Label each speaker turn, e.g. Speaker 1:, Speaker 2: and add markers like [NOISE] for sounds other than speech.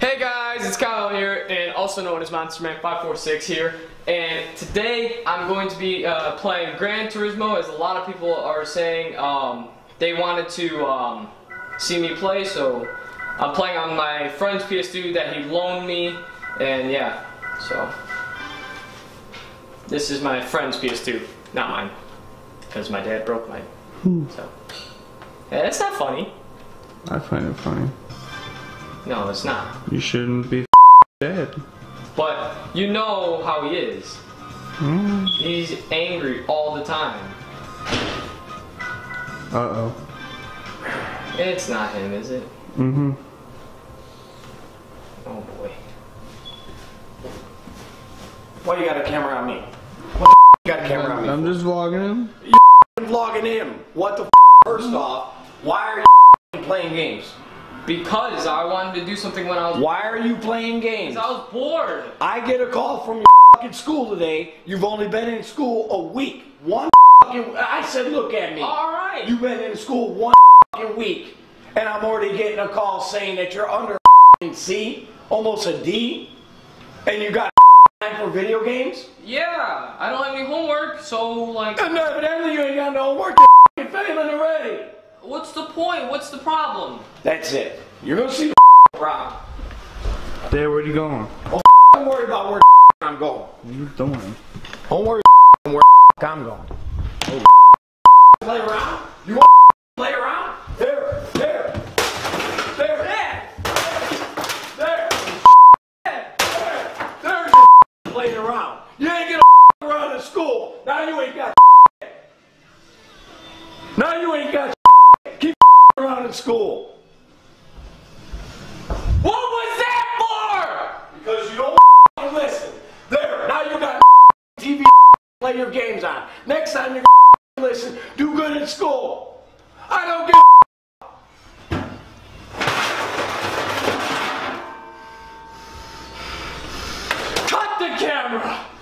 Speaker 1: Hey guys, it's Kyle here, and also known as MonsterMan546 here. And today I'm going to be uh, playing Gran Turismo, as a lot of people are saying um, they wanted to um, see me play. So I'm playing on my friend's PS2 that he loaned me, and yeah, so this is my friend's PS2, not mine, because my dad broke mine. So yeah, that's not funny.
Speaker 2: I find it funny.
Speaker 1: No, it's not.
Speaker 2: You shouldn't be [LAUGHS] dead.
Speaker 1: But you know how he is.
Speaker 2: Mm.
Speaker 1: He's angry all the time.
Speaker 2: Uh oh.
Speaker 1: It's not him, is it?
Speaker 2: Mm-hmm.
Speaker 1: Oh boy.
Speaker 3: Why you got a camera on me? What the you got a camera on me?
Speaker 2: I'm just vlogging him.
Speaker 3: I'm vlogging him. What the First off, why are you playing games?
Speaker 1: Because I wanted to do something when I was
Speaker 3: Why are you playing games?
Speaker 1: I was bored.
Speaker 3: I get a call from your fucking school today. You've only been in school a week. One fucking. I said, look at me.
Speaker 1: Alright.
Speaker 3: You've been in school one fucking week, and I'm already getting a call saying that you're under C, almost a D, and you got time for video games.
Speaker 1: Yeah, I don't have any homework, so like
Speaker 3: And evidently you ain't got no homework. You're failing already.
Speaker 1: what's the point? What's the problem?
Speaker 3: That's it. You're gonna see [LAUGHS] the problem.
Speaker 2: Dad, where are you going?
Speaker 3: Oh, [LAUGHS] [LAUGHS] Don't worry about where I'm going.
Speaker 2: What are you doing?
Speaker 3: Don't worry where I'm going. Play around? You want play around? There, there, there, there, there, there, there, there. Playing around. You ain't gonna around in school. Now you ain't got. [LAUGHS] Now you ain't got. [LAUGHS] Keep [LAUGHS] around in school.
Speaker 1: What was that for?
Speaker 3: Because you don't listen. There, now you got TV play your games on. Next time you listen, do good in school. I don't give Cut the camera!